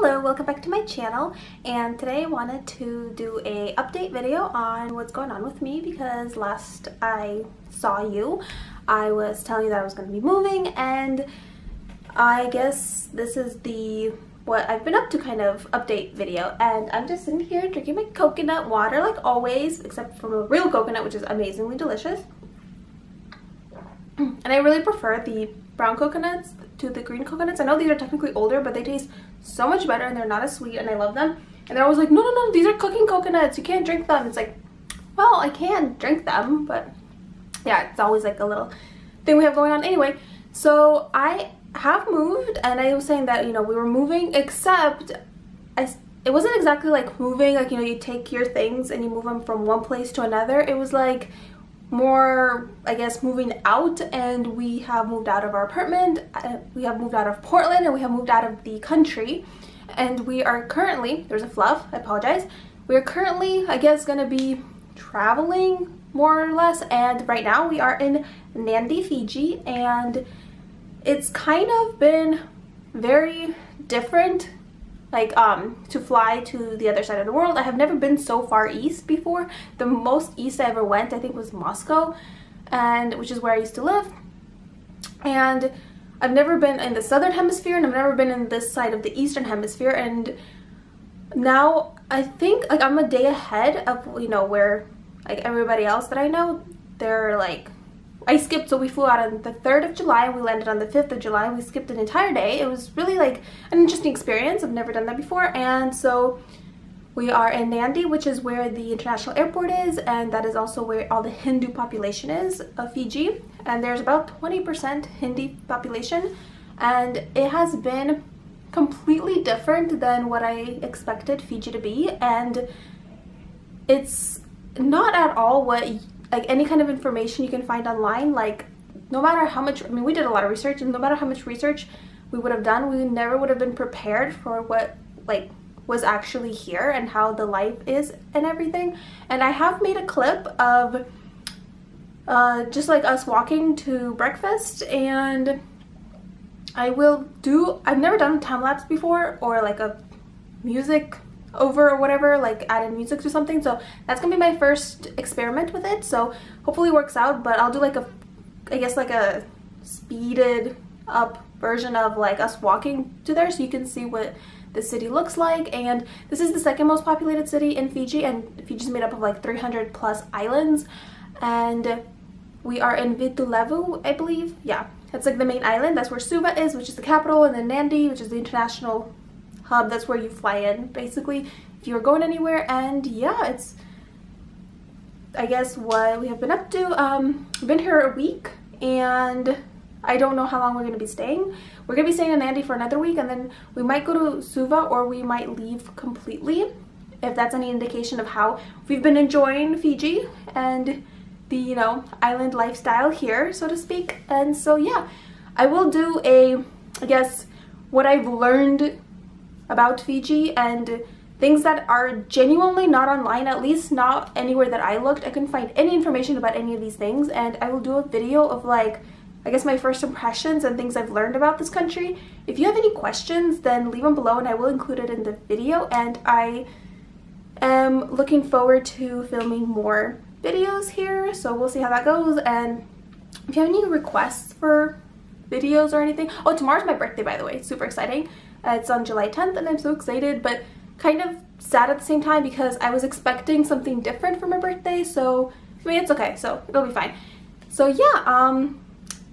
Hello, welcome back to my channel and today I wanted to do a update video on what's going on with me because last I saw you I was telling you that I was going to be moving and I guess this is the what I've been up to kind of update video and I'm just sitting here drinking my coconut water like always except from a real coconut which is amazingly delicious. And I really prefer the brown coconuts to the green coconuts. I know these are technically older, but they taste so much better and they're not as sweet and I love them. And they're always like, no, no, no, these are cooking coconuts. You can't drink them. It's like, well, I can drink them, but yeah, it's always like a little thing we have going on. Anyway, so I have moved and I was saying that, you know, we were moving except I, it wasn't exactly like moving, like, you know, you take your things and you move them from one place to another. It was like more I guess moving out and we have moved out of our apartment uh, we have moved out of Portland and we have moved out of the country. And we are currently there's a fluff I apologize. We are currently I guess gonna be traveling more or less and right now we are in Nadi Fiji and it's kind of been very different like um to fly to the other side of the world. I have never been so far east before. The most east i ever went i think was moscow and which is where i used to live. And i've never been in the southern hemisphere and i've never been in this side of the eastern hemisphere. And now i think like i'm a day ahead of you know where like everybody else that i know. They're like I skipped, so we flew out on the 3rd of July and we landed on the 5th of July. We skipped an entire day. It was really like an interesting experience. I've never done that before. And so we are in Nadi, which is where the international airport is, and that is also where all the Hindu population is of Fiji. And there's about 20% Hindi population, and it has been completely different than what I expected Fiji to be, and it's not at all what like any kind of information you can find online like no matter how much i mean we did a lot of research and no matter how much research we would have done we never would have been prepared for what like was actually here and how the life is and everything. And i have made a clip of uh, just like us walking to breakfast and I will do I've never done a time lapse before or like a music over or whatever like added music to something. So that's gonna be my first experiment with it. So hopefully it works out but I'll do like a I guess like a speeded up version of like us walking to there so you can see what the city looks like. And this is the second most populated city in Fiji and Fiji's made up of like 300 plus islands. And we are in Viti Levu I believe. Yeah it's like the main island. That's where Suva is which is the capital and then Nadi which is the international hub. That's where you fly in, basically, if you're going anywhere. And yeah, it's, I guess, what we have been up to. Um, been here a week, and I don't know how long we're going to be staying. We're going to be staying in Nadi for another week, and then we might go to Suva, or we might leave completely, if that's any indication of how we've been enjoying Fiji and the, you know, island lifestyle here, so to speak. And so, yeah, I will do a, I guess, what I've learned about Fiji and things that are genuinely not online, at least not anywhere that I looked. I couldn't find any information about any of these things and I will do a video of like, I guess my first impressions and things I've learned about this country. If you have any questions, then leave them below and I will include it in the video and I am looking forward to filming more videos here, so we'll see how that goes and if you have any requests for videos or anything. Oh, tomorrow's my birthday, by the way. Super exciting. Uh, it's on July 10th and I'm so excited, but kind of sad at the same time because I was expecting something different for my birthday. So, I mean, it's okay. So it'll be fine. So yeah, um,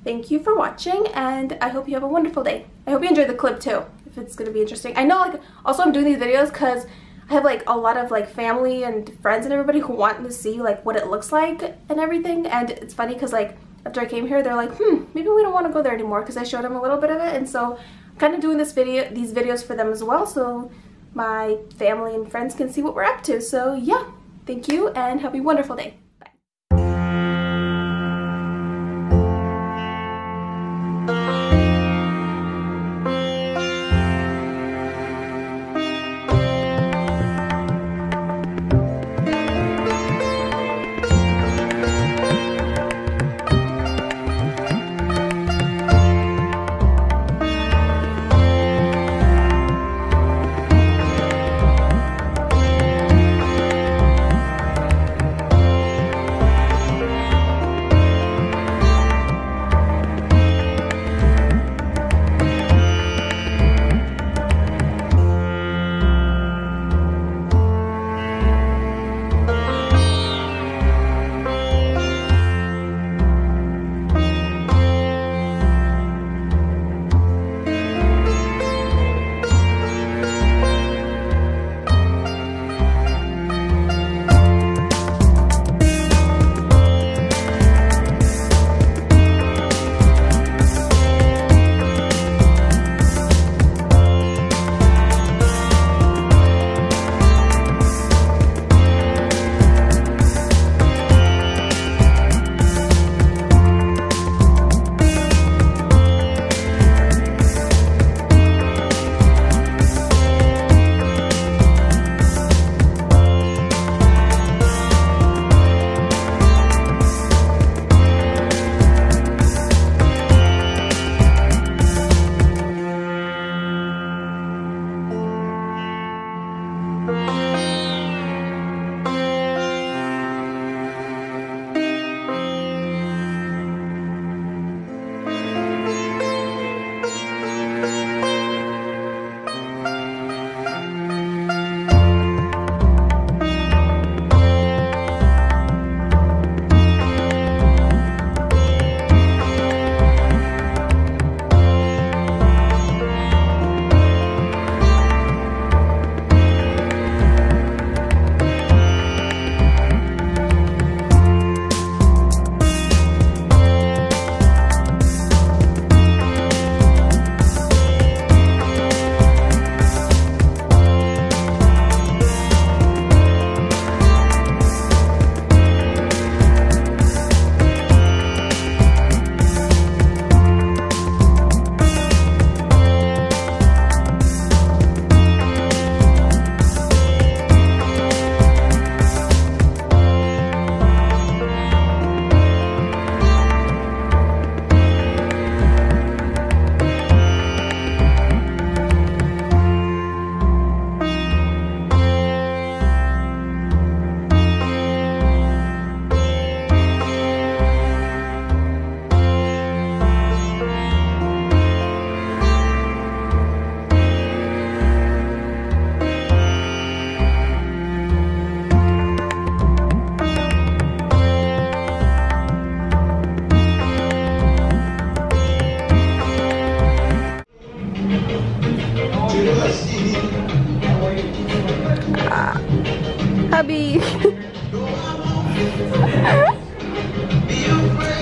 thank you for watching and I hope you have a wonderful day. I hope you enjoyed the clip too, if it's to be interesting. I know like, also I'm doing these videos because I have like a lot of like family and friends and everybody who want to see like what it looks like and everything. And it's funny because like after I came here, they're like, hmm, maybe we don't want to go there anymore because I showed them a little bit of it. And so kind of doing this video, these videos for them as well. So my family and friends can see what we're up to. So yeah, thank you and have a wonderful day.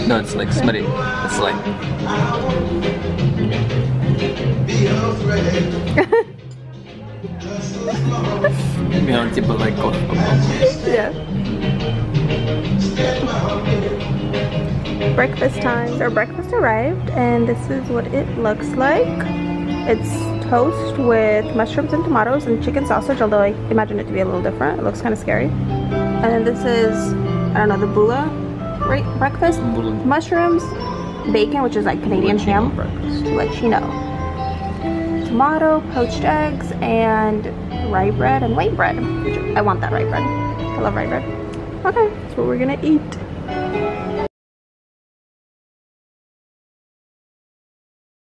No, it's like smutty. It's like. you know, tipo like. yeah. Breakfast times Our breakfast arrived and this is what it looks like. It's toast with mushrooms and tomatoes and chicken sausage, although I imagine it to be a little different. It looks kind of scary. And then this is, I don't know, the bula right, breakfast. Mushrooms, bacon, which is like Canadian ham. Latino. Tomato, poached eggs, and rye bread and white bread. I want that rye bread. I love rye bread. Okay, that's what we're gonna eat.